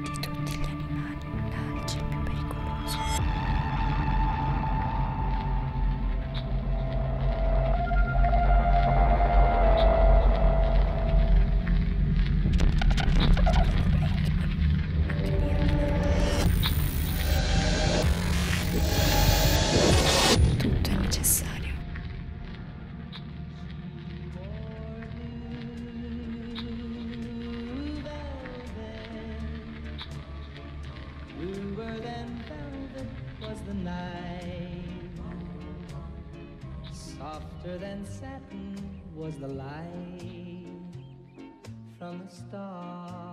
di tutti gli animali. Bluer than velvet was the night. Softer than satin was the light from the stars.